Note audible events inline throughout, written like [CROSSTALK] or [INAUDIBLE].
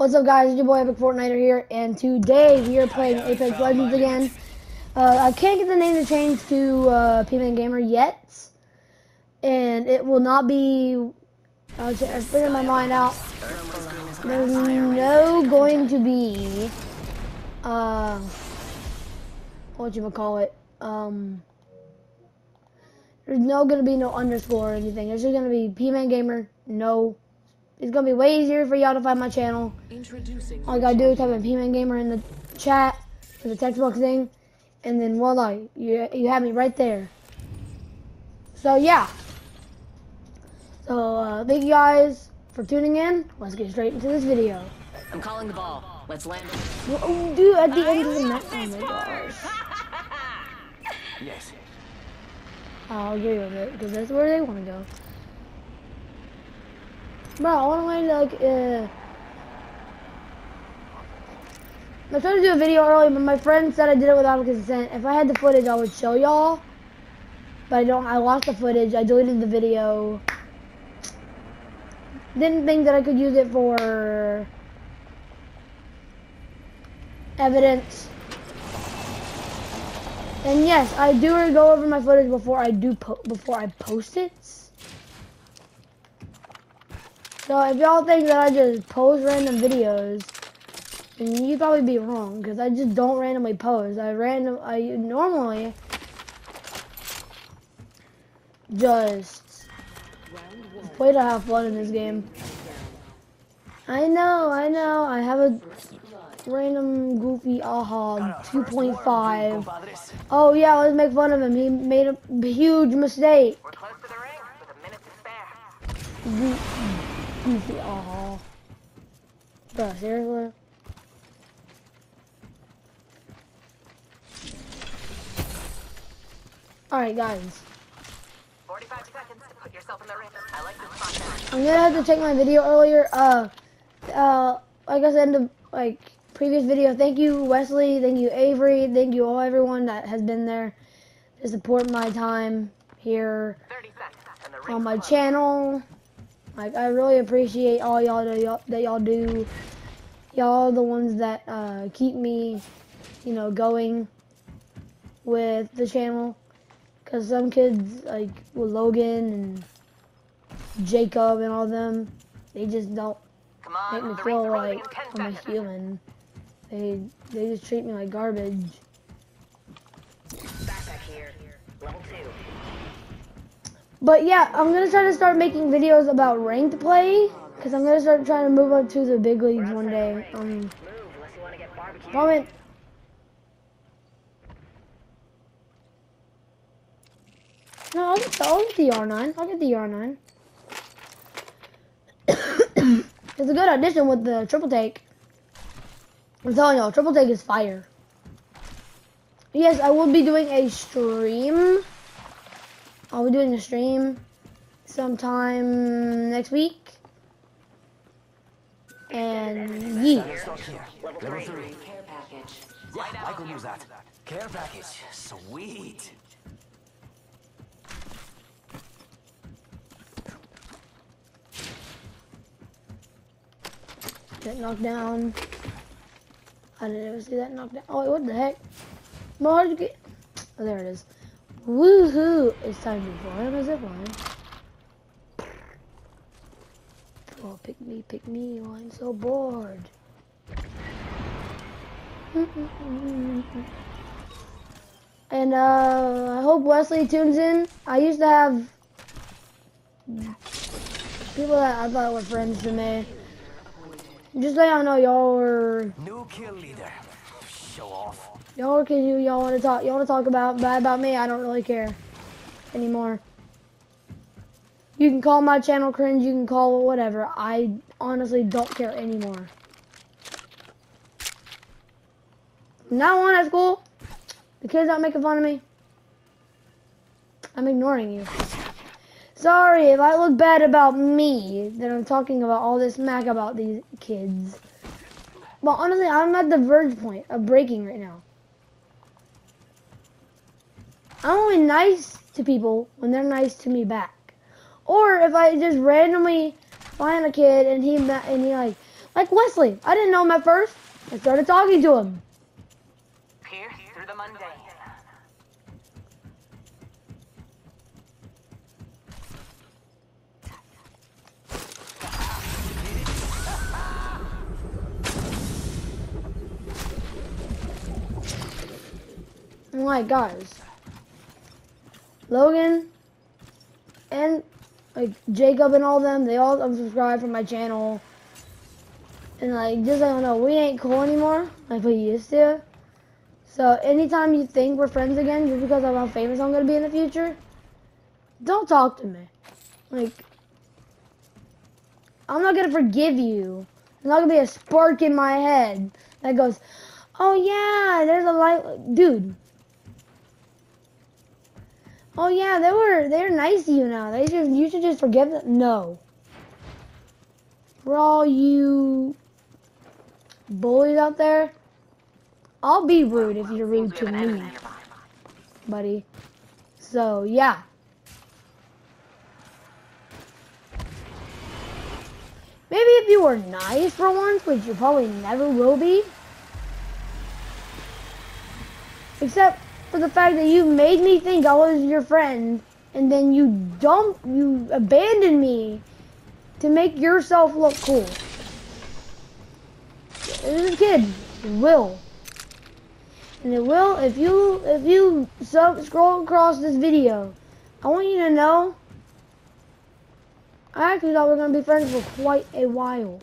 What's up guys, it's your boy Epic Fortniter here, and today we are playing Apex Legends again. Uh, I can't get the name to change to uh, P-Man Gamer yet, and it will not be, I figured my mind out, there's no going to be, uh, what you call it, um, there's no going to be no underscore or anything, there's just going to be P-Man Gamer, no it's gonna be way easier for y'all to find my channel. Introducing All you gotta do is type in P-Man Gamer in the chat, for the text box thing, and then voila, you, you have me right there. So yeah. So uh, thank you guys for tuning in. Let's get straight into this video. I'm calling the ball. Let's land it. Oh, dude, at the end of the map. Oh my gosh. [LAUGHS] Yes. I'll agree with it, because that's where they want to go. Bro, I land like, uh... I tried to do a video earlier, but my friend said I did it without consent. If I had the footage, I would show y'all. But I don't, I lost the footage. I deleted the video. Didn't think that I could use it for evidence. And yes, I do go over my footage before I do before I post it. So if y'all think that I just post random videos, then you'd probably be wrong, because I just don't randomly post. I random, I normally just play to have fun in this game. I know, I know, I have a random goofy aha 2.5. Oh yeah, let's make fun of him. He made a huge mistake. Oh. Bro, seriously? Alright, guys. 45 seconds to put yourself in the ring. I like this I'm gonna have to check my video earlier. Uh, uh, like I said in the, like, previous video, thank you, Wesley, thank you, Avery, thank you all everyone that has been there to support my time here on my channel. Like, I really appreciate all y'all that y'all do. Y'all the ones that uh, keep me, you know, going with the channel. Because some kids, like with Logan and Jacob and all them, they just don't on, make me feel like I'm a human. They, they just treat me like garbage. But yeah, I'm gonna try to start making videos about ranked play, cause I'm gonna start trying to move up to the big leagues one day. Um, moment. No, I'll get, the, I'll get the R9. I'll get the R9. it's a good addition with the triple take. I'm telling y'all, triple take is fire. Yes, I will be doing a stream I'll be doing a stream sometime next week. And yeah. Level three. Care package. Yeah, I could use that. Care package. Sweet. Get knocked down. I didn't ever see that knockdown. Oh, what the heck? Get. Oh, there it is. Woohoo! It's time to on a zipline. Oh, pick me, pick me. Oh, I'm so bored. [LAUGHS] and uh, I hope Wesley tunes in. I used to have people that I thought were friends to me. Just so y'all know, y'all were new kill leader. Show off. Y'all can you y'all want to talk y'all want to talk about bad about me? I don't really care anymore. You can call my channel cringe. You can call it whatever. I honestly don't care anymore. Now on at school, the kids aren't making fun of me. I'm ignoring you. Sorry if I look bad about me, that I'm talking about all this smack about these kids. But honestly, I'm at the verge point of breaking right now. I'm only nice to people when they're nice to me back. Or if I just randomly find a kid and he met and he like, Like Wesley. I didn't know him at first. I started talking to him. Pierce through the mundane. I'm like, guys, Logan and like Jacob and all them, they all unsubscribed from my channel. And like, just I don't know, we ain't cool anymore like we used to. So anytime you think we're friends again, just because of how famous I'm gonna be in the future, don't talk to me. Like, I'm not gonna forgive you. There's not gonna be a spark in my head that goes, oh yeah, there's a light, dude. Oh yeah, they were they're nice to you now. They should you should just forgive them. No. For all you bullies out there, I'll be rude if you're rude to me, buddy. So yeah. Maybe if you were nice for once, which you probably never will be. Except for the fact that you made me think I was your friend and then you dump you abandoned me to make yourself look cool. This kid. Will. And it will if you if you sub scroll across this video, I want you to know I actually thought we were gonna be friends for quite a while.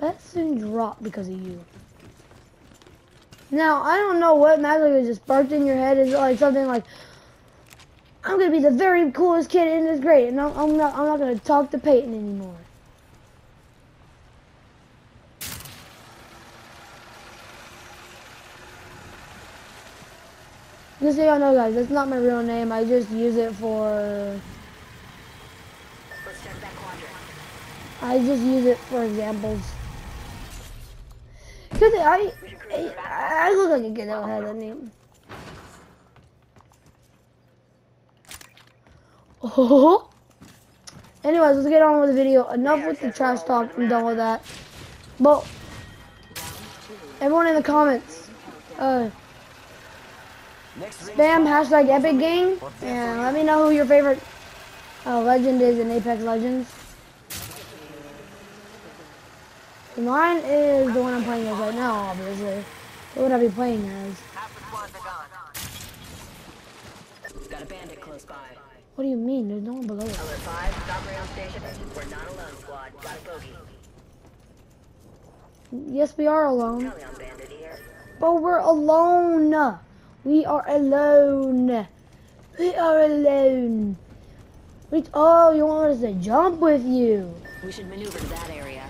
That soon dropped because of you. Now, I don't know what magically just sparked in your head. Is like something like, I'm gonna be the very coolest kid in this grade, and I'm, I'm not. I'm not gonna talk to Peyton anymore. Just so y'all know, guys, that's not my real name. I just use it for. I just use it for examples. Cause I, I, I look like a that had that name. Oh. Anyways, let's get on with the video. Enough with the trash talk. I'm done with that. But everyone in the comments, uh, spam hashtag Epic Game and let me know who your favorite uh, legend is in Apex Legends. Mine is the one I'm playing as right now, obviously. What would I be playing as? Got a bandit close by. What do you mean? There's no one below Alert us. 5, stop rail station. We're not alone, squad. Got a bogey. Yes, we are alone. Kelly on bandit here. But we're alone. We are alone. We are alone. Oh, you want us to jump with you? We should maneuver to that area.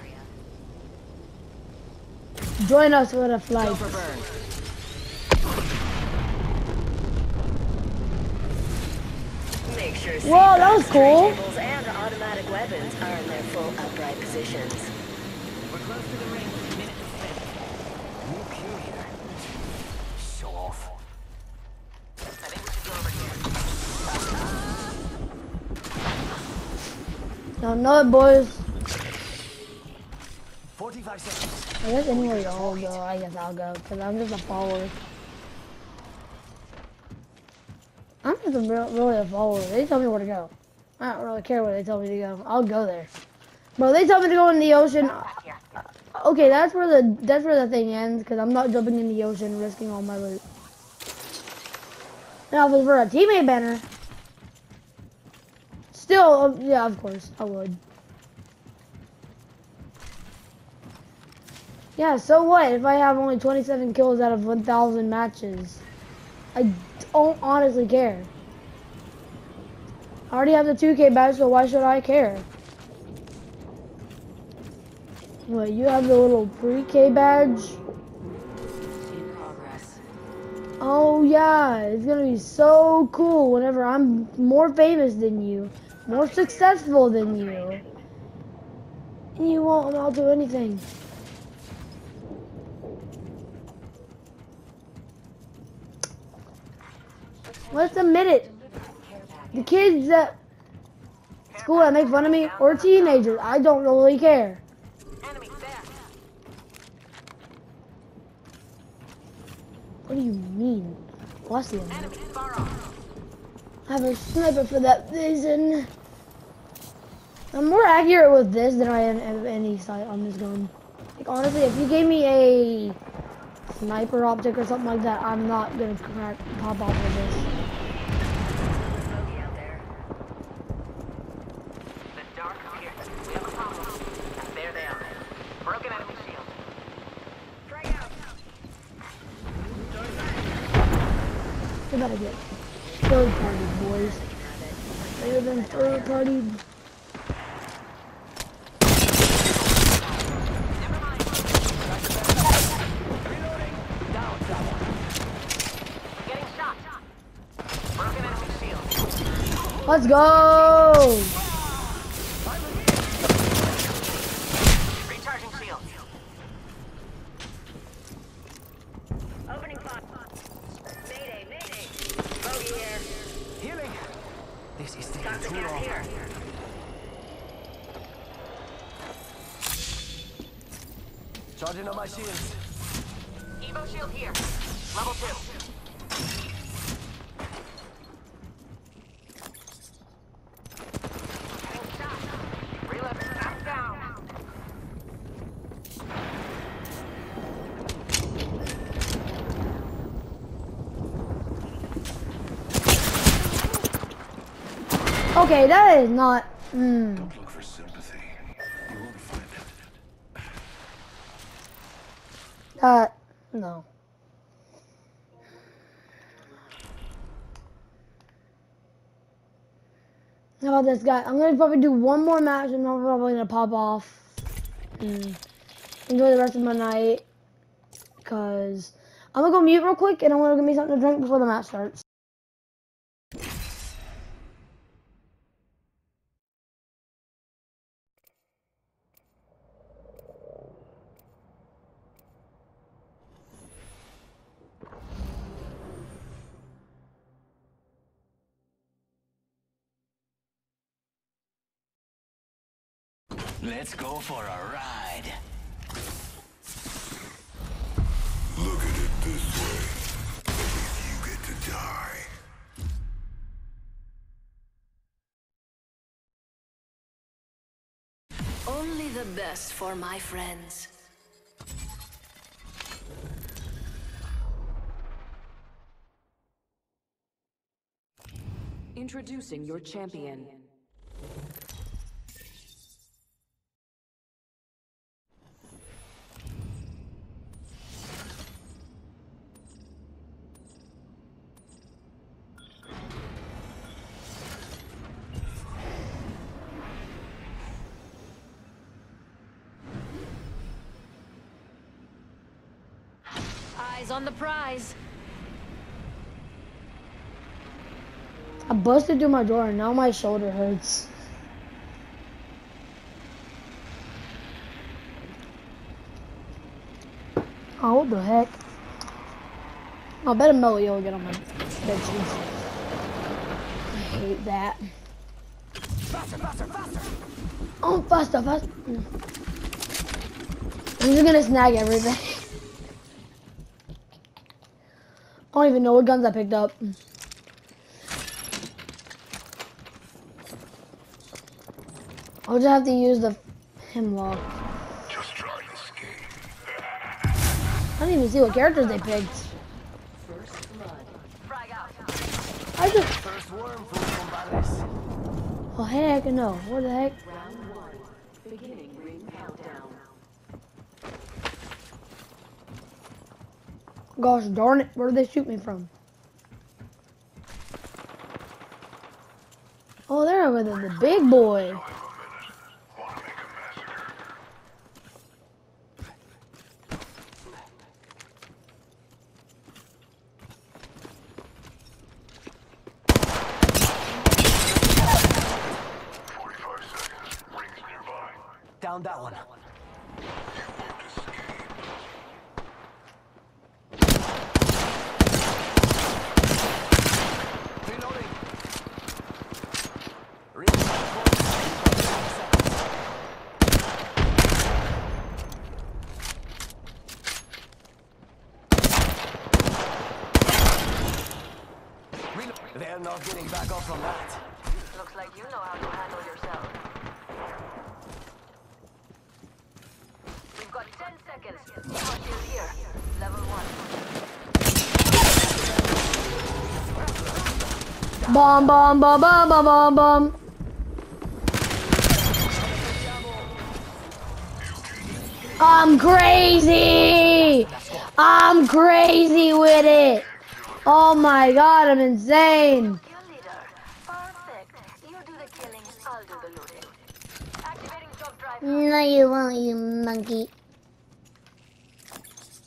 Join us for the flight. for burn. Make sure Whoa, that was cool. tables and automatic weapons are in their full upright positions. We're close to the ring. Minute to spend. 45 seconds. I guess anywhere y'all go, I guess I'll go, because I'm just a follower. I'm just a real, really a follower. They tell me where to go. I don't really care where they tell me to go. I'll go there. Bro, they tell me to go in the ocean. Okay, that's where the that's where the thing ends, because I'm not jumping in the ocean, risking all my loot. Now, if it was for a teammate banner, still, uh, yeah, of course, I would. Yeah, so what if I have only 27 kills out of 1,000 matches? I don't honestly care. I already have the 2K badge, so why should I care? What, you have the little pre-K badge? Oh yeah, it's gonna be so cool whenever I'm more famous than you, more successful than you. And you won't amount to anything. let's admit it. The kids at school that make fun of me or teenagers, I don't really care. What do you mean? What's the I have a sniper for that reason. I'm more accurate with this than I am any sight on this gun. Like honestly, if you gave me a sniper optic or something like that, I'm not gonna crack, pop off with this. Let's go! Recharging shield. Opening fire. Mayday, mayday. Bogey here. Healing. This is taking Toxic too gas long. here. Charging on my shields. Evo shield here. Level two. Getting shot. Reloading. I'm down. Okay, that is not. Hmm. Look for sympathy. You won't find it. That. No. How about this guy? I'm gonna probably do one more match and I'm probably gonna pop off. and enjoy the rest of my night. Cause I'm gonna go mute real quick and I'm gonna give me something to drink before the match starts. Let's go for a ride. Look at it this way. At you get to die. Only the best for my friends. Introducing your champion. Eyes on the prize. I busted through my door and now my shoulder hurts. Oh, what the heck? I bet a Melio will get on my sheets. I hate that. Faster, faster, faster. Oh, faster, faster. I'm just gonna snag everything. I don't even know what guns I picked up. I'll just have to use the Hemlok. Just try this game. I don't even see what characters they picked. First blood. I just, First worm food compadres. oh heck no, what the heck? Round one. Beginning ring countdown. Gosh darn it, where did they shoot me from? Oh, they're over there, the big boy. Down that one. Reloading. not getting back up from that. Looks like you know how to handle yourself. We've got 10 seconds. Hostile here. Level 1. Bomb, bomb, bomb, bomb, bomb, bomb, bomb. I'm crazy. I'm crazy with it. Oh my god, I'm insane. No, you won't, you monkey.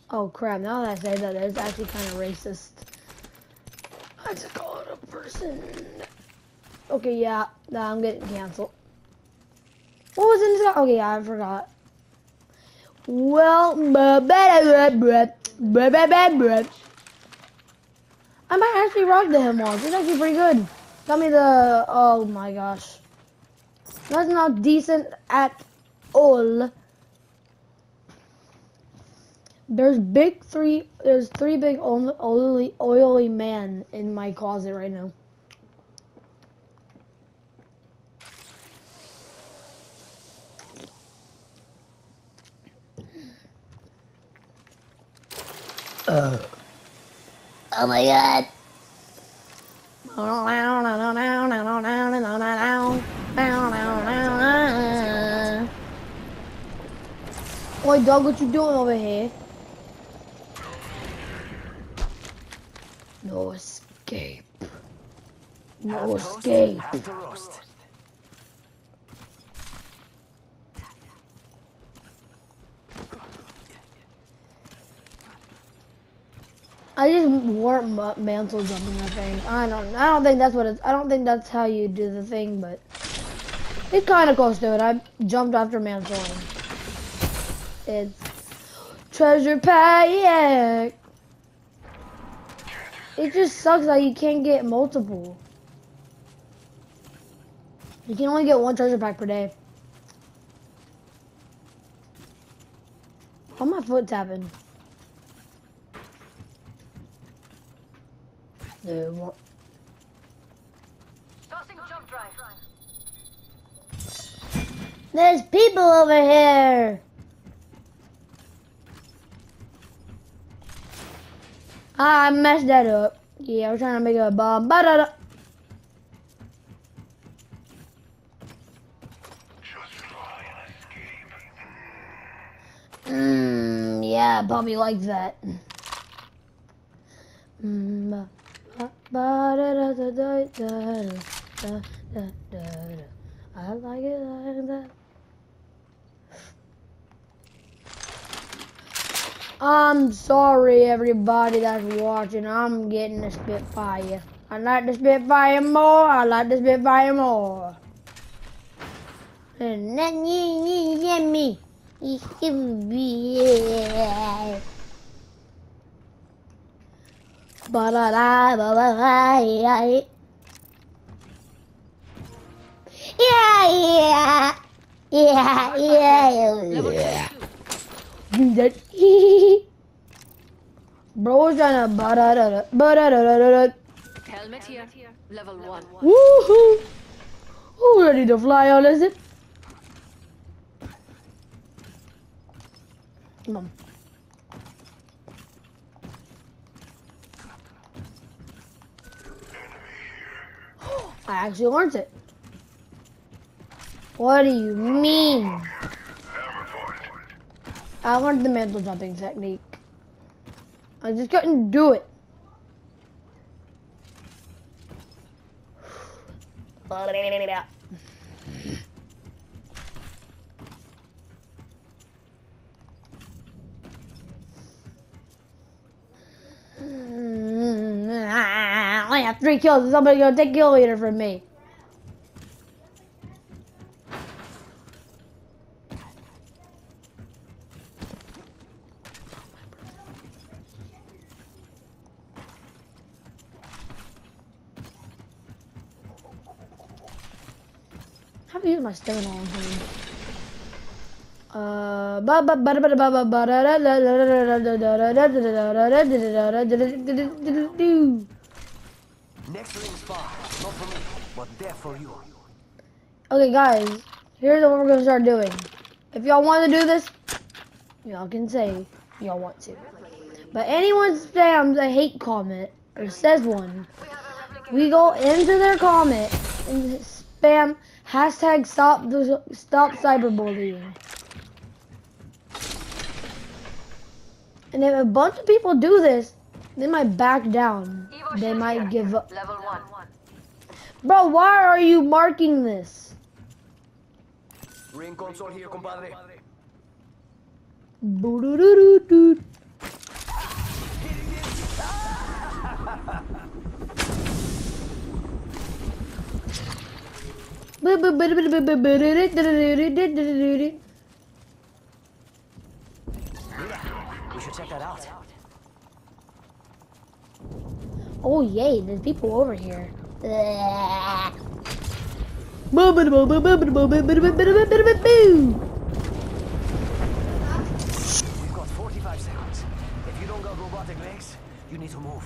Oh crap, now that I say that, it's actually kind of racist. I just called a person. Okay, yeah, nah, I'm getting canceled. What was in this? Okay, yeah, I forgot. Well, I might actually rock the Hemlok. It's actually pretty good. Got me the. Oh my gosh. That's not decent at all. There's big three. There's three big oily oily man in my closet right now. Uh. Oh my god. Oi, dog, what you doing over here? No escape. No Half toast, escape. half roast. I just weren't ma- mantle jumping that thing. I don't. I don't think that's what it's. I don't think that's how you do the thing, but it's kind of close to it. I jumped after mantling. It's treasure pack. It just sucks that you can't get multiple. You can only get one treasure pack per day. How my foot tapping? Drive. There's people over here. I messed that up. Yeah, I was trying to make a bomb. Ba-da-da. Just try and escape. Mmm, yeah, Bobby likes that. Mm, ba- ba-. I like it like that. I'm sorry, everybody that's watching. I'm getting the Spitfire. I like the Spitfire more. I like the Spitfire more. And then you, get me. Yeah. Yeah, yeah, yeah do that. Bro's on a bararara, bararara. Helmet here, level one. Woohoo! Who ready to fly out, is it? Come on. [GASPS] I actually learned it. What do you mean? I learned the mantle jumping technique. I just couldn't do it. [SIGHS] I have three kills. Somebody gonna take kill leader from me. Da da da da da da Next ring's far. Not for me, but there for you. Okay, guys, here's what we're gonna start doing. If y'all want to do this, y'all can say y'all want to. But anyone spams a hate comment or says one, we go into their comment and spam hashtag stop the stop cyberbullying. And if a bunch of people do this, they might back down. Evo They might here. give up. Level one. Bro, why are you marking this? Ring console here, compadre. We should check that out. Oh yay, there's people over here. You've got 45 seconds. If you don't got robotic legs, you need to move.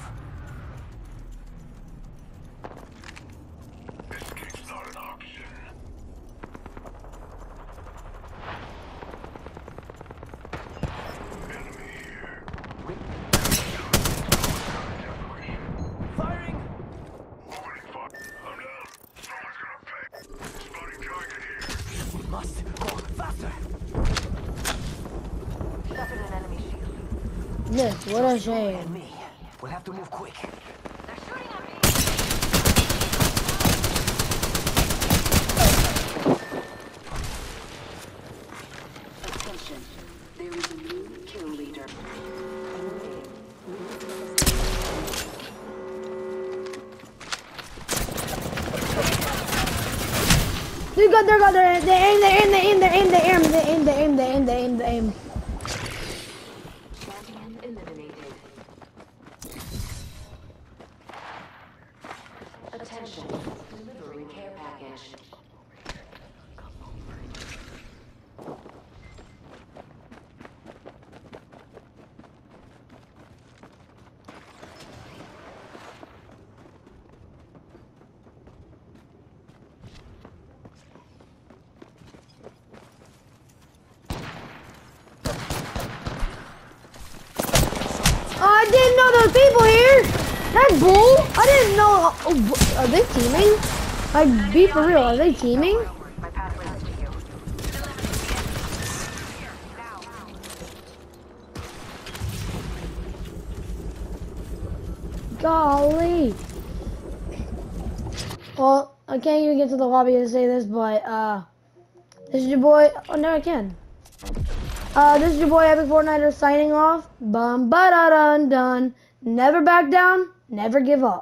they're gone, they're in the in the in the in the in the in the air. That's bull. I didn't know. Oh, are they teaming? Like, be for real. Are they teaming? Golly. Well, I can't even get to the lobby to say this, but uh, this is your boy. Oh no, I can. Uh, this is your boy Epic Fortniter signing off. Bum ba da dun dun. Never back down. Never give up.